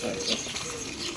そうです